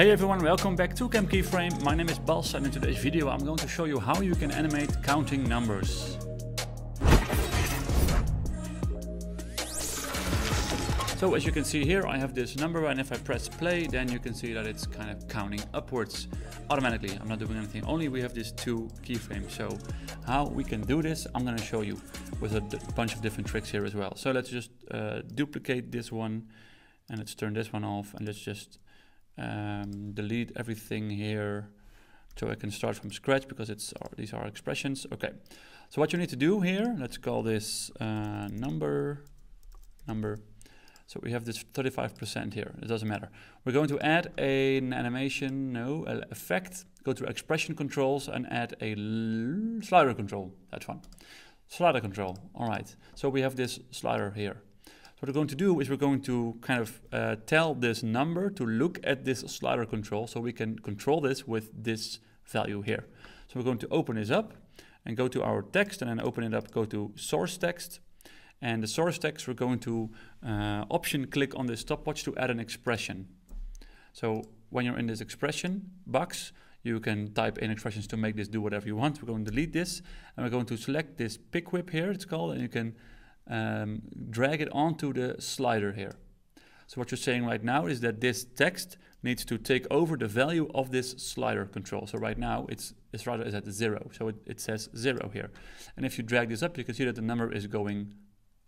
Hey everyone, welcome back to Camp Keyframe. My name is Bas and in today's video I'm going to show you how you can animate counting numbers. So as you can see here I have this number and if I press play then you can see that it's kind of counting upwards automatically. I'm not doing anything, only we have these two keyframes. So how we can do this I'm going to show you with a bunch of different tricks here as well. So let's just uh, duplicate this one and let's turn this one off and let's just um, delete everything here so I can start from scratch because it's these are expressions. Okay, so what you need to do here, let's call this uh, number, number. So we have this 35% here, it doesn't matter. We're going to add a, an animation, no, effect, go to expression controls and add a slider control, that's one. Slider control, all right. So we have this slider here what we're going to do is we're going to kind of uh, tell this number to look at this slider control so we can control this with this value here. So we're going to open this up and go to our text and then open it up, go to source text. And the source text, we're going to uh, option click on this stopwatch to add an expression. So when you're in this expression box, you can type in expressions to make this do whatever you want. We're going to delete this and we're going to select this pick whip here, it's called, and you can um, drag it onto the slider here. So what you're saying right now is that this text needs to take over the value of this slider control. So right now it's, it's rather is at zero. So it, it says zero here. And if you drag this up, you can see that the number is going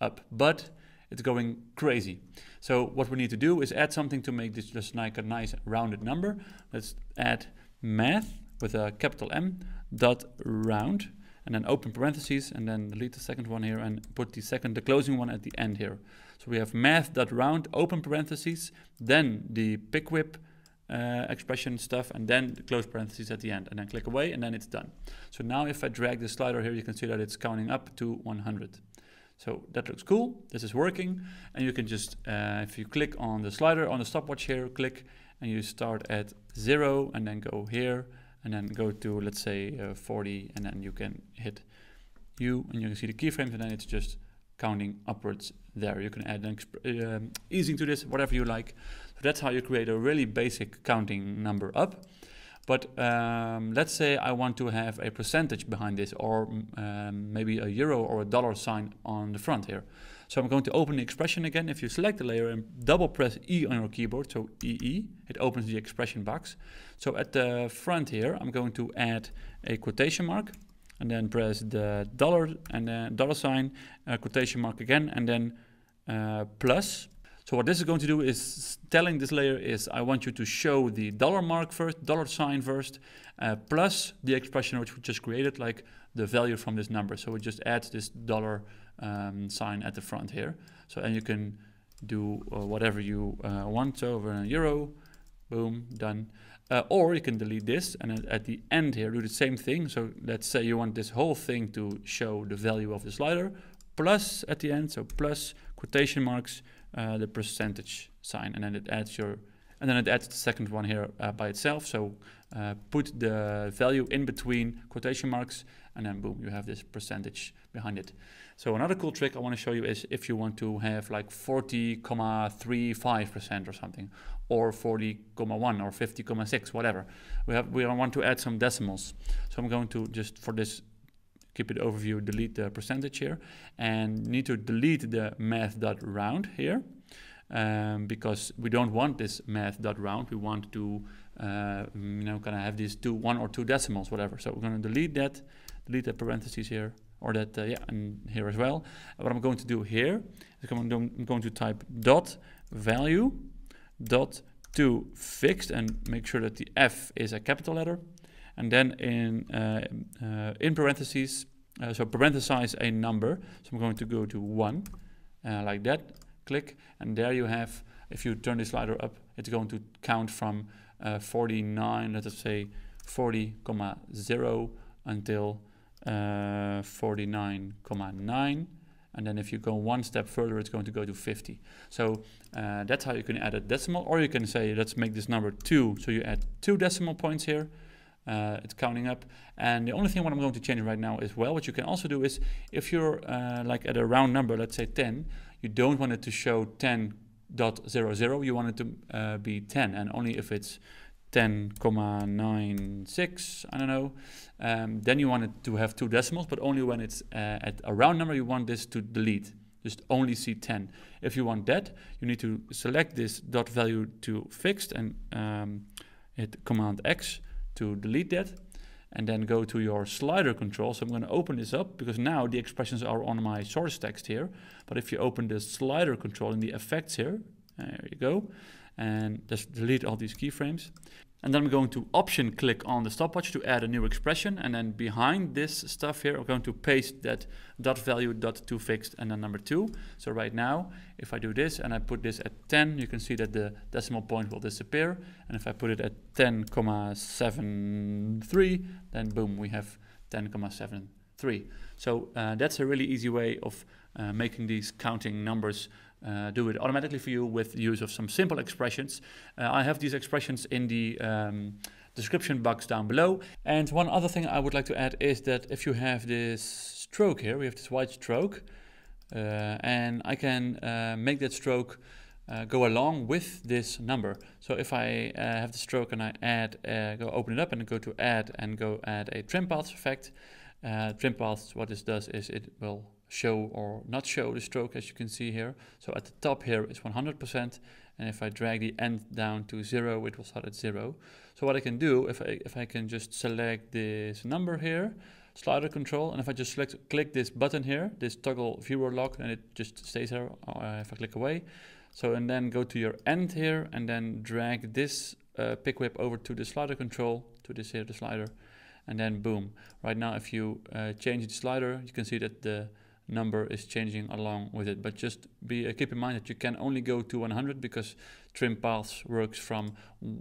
up, but it's going crazy. So what we need to do is add something to make this just like a nice rounded number. Let's add math with a capital M dot round and then open parentheses and then delete the second one here and put the second, the closing one at the end here. So we have math.round, open parentheses, then the pick whip uh, expression stuff, and then the close parentheses at the end, and then click away, and then it's done. So now if I drag the slider here, you can see that it's counting up to 100. So that looks cool, this is working, and you can just, uh, if you click on the slider, on the stopwatch here, click, and you start at zero, and then go here, and then go to let's say uh, 40 and then you can hit U and you can see the keyframes and then it's just counting upwards there. You can add an um, easing to this, whatever you like. So that's how you create a really basic counting number up. But um, let's say I want to have a percentage behind this or um, maybe a euro or a dollar sign on the front here. So I'm going to open the expression again. If you select the layer and double press E on your keyboard, so EE, it opens the expression box. So at the front here, I'm going to add a quotation mark and then press the dollar and then dollar sign, uh, quotation mark again, and then uh, plus. So what this is going to do is telling this layer is I want you to show the dollar mark first, dollar sign first, uh, plus the expression which we just created, like the value from this number. So it just adds this dollar um, sign at the front here. So and you can do uh, whatever you uh, want. Over a euro, boom, done. Uh, or you can delete this and at the end here do the same thing. So let's say you want this whole thing to show the value of the slider plus at the end. So plus quotation marks, uh, the percentage sign, and then it adds your and then it adds the second one here uh, by itself. So uh, put the value in between quotation marks and then boom, you have this percentage behind it. So another cool trick I want to show you is if you want to have like 40,35% or something, or 40,1 or 50,6, whatever. We have we want to add some decimals. So I'm going to just for this keep it overview, delete the percentage here, and need to delete the math.round here. Um, because we don't want this math.round, we want to uh, you know kind of have these two one or two decimals, whatever. So we're going to delete that, delete the parentheses here, or that, uh, yeah, and here as well. What I'm going to do here is I'm going to type dot value dot to fixed and make sure that the F is a capital letter. And then in, uh, uh, in parentheses, uh, so parenthesize a number. So I'm going to go to one, uh, like that, click, and there you have, if you turn the slider up, it's going to count from uh, 49, let's say 40, comma 0 until 49,9 and then if you go one step further it's going to go to 50 so uh, that's how you can add a decimal or you can say let's make this number 2 so you add two decimal points here uh, it's counting up. And the only thing what I'm going to change right now as well what you can also do is if you're uh, like at a round number let's say 10 you don't want it to show 10.00 you want it to uh, be 10 and only if it's 10,96, I don't know. Um, then you want it to have two decimals, but only when it's uh, at a round number, you want this to delete. Just only see 10. If you want that, you need to select this dot value to fixed and um, hit Command X to delete that and then go to your slider control. So I'm going to open this up because now the expressions are on my source text here. But if you open the slider control in the effects here, there you go, and just delete all these keyframes. And then I'm going to option click on the stopwatch to add a new expression. And then behind this stuff here, I'm going to paste that dot value dot to fixed and then number two. So right now, if I do this and I put this at 10, you can see that the decimal point will disappear. And if I put it at 10,73, then boom, we have 10,73. So uh, that's a really easy way of uh, making these counting numbers uh, do it automatically for you with the use of some simple expressions. Uh, I have these expressions in the um, description box down below. And one other thing I would like to add is that if you have this stroke here, we have this white stroke, uh, and I can uh, make that stroke uh, go along with this number. So if I uh, have the stroke and I add, go open it up and go to add and go add a trim paths effect, trim paths, what this does is it will show or not show the stroke as you can see here. So at the top here is 100% and if I drag the end down to zero it will start at zero. So what I can do if I, if I can just select this number here slider control and if I just select click this button here this toggle viewer lock and it just stays there uh, if I click away so and then go to your end here and then drag this uh, pick whip over to the slider control to this here the slider and then boom right now if you uh, change the slider you can see that the number is changing along with it. But just be uh, keep in mind that you can only go to 100 because trim paths works from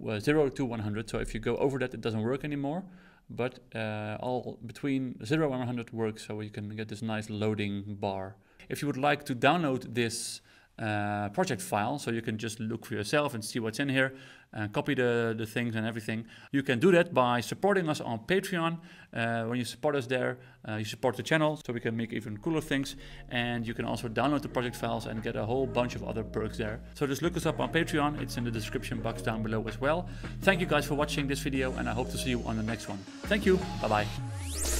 uh, 0 to 100. So if you go over that, it doesn't work anymore. But uh, all between 0 and 100 works, so you can get this nice loading bar. If you would like to download this uh, project file so you can just look for yourself and see what's in here and copy the, the things and everything. You can do that by supporting us on Patreon. Uh, when you support us there, uh, you support the channel so we can make even cooler things. And you can also download the project files and get a whole bunch of other perks there. So just look us up on Patreon. It's in the description box down below as well. Thank you guys for watching this video and I hope to see you on the next one. Thank you. Bye bye.